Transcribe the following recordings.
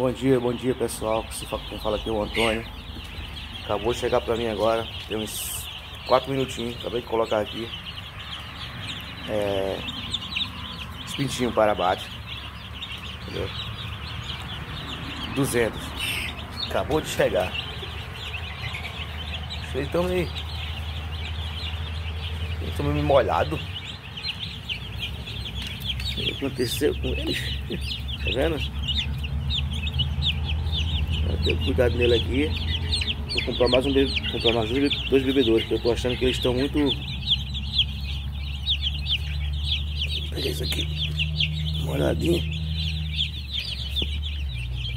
Bom dia, bom dia pessoal. Quem fala aqui é o Antônio. Acabou de chegar pra mim agora. Tem uns 4 minutinhos. Acabei de colocar aqui. É... Os pintinhos para abate. Entendeu? 200. Acabou de chegar. Vocês estão aí. Eles estão meio. O que aconteceu com eles? Tá vendo? Tenho cuidado nele aqui. Vou comprar mais um comprar mais dois bebedouros, porque eu tô achando que eles estão muito. Peguei isso aqui. Uma olhadinha.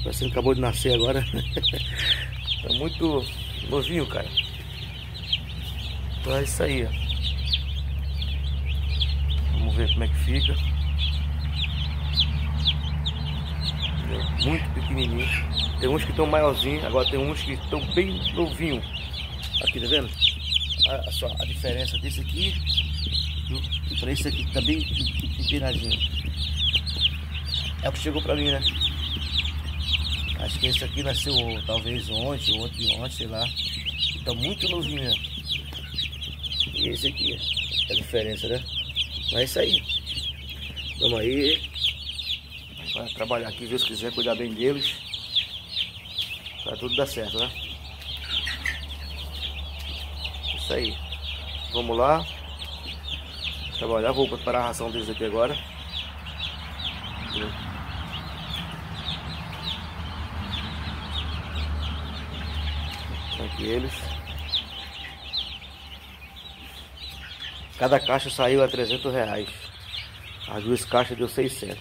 Parecendo que acabou de nascer agora. tá muito novinho, cara. Então é isso aí, ó. Vamos ver como é que fica. Muito pequenininho. Tem uns que estão maiorzinhos, agora tem uns que estão bem novinhos. Aqui, tá vendo? Olha só a diferença desse aqui e para esse aqui que tá bem empinadinho. É o que chegou pra mim, né? Acho que esse aqui nasceu talvez ontem, outro de ontem, sei lá. Tá muito novinho, né? E esse aqui, é a diferença, né? Mas é isso aí. Tamo aí. Vai trabalhar aqui, Deus quiser, cuidar bem deles. Pra tudo dar certo, né? Isso aí. Vamos lá. Trabalhar, vou preparar a ração deles aqui agora. Aqui eles. Cada caixa saiu a 300 reais. As duas caixas deu 600.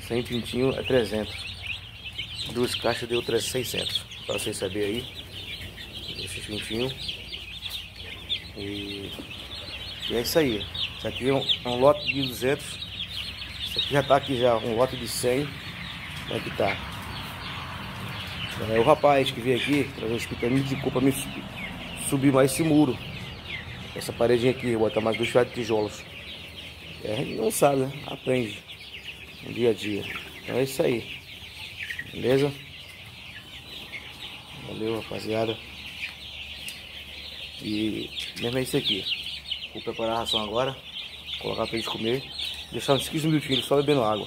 Sem pintinho é 300. Duas caixas deu 600. Pra vocês saberem aí. Esses pintinhos. E, e, é isso aí. Isso aqui é um, é um, lote de 200. Isso aqui já tá aqui já. Um lote de 100. Como é que tá? É o rapaz que veio aqui trazer uns pitanitos de culpa me subir mais esse muro. Essa paredinha aqui, botar mais dois de tijolos. É, a gente não sabe, né? Aprende no dia a dia. Então é isso aí. Beleza? Valeu, rapaziada. E mesmo é isso aqui. Vou preparar a ração agora. Colocar pra eles comer. Deixar uns 15 minutinhos só bebendo água.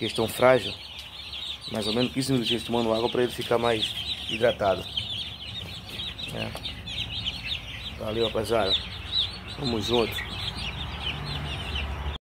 Eles estão frágeis. Mais ou menos 15 minutinhos tomando água para ele ficar mais hidratado. É. Valeu, rapaziada. Tamo junto.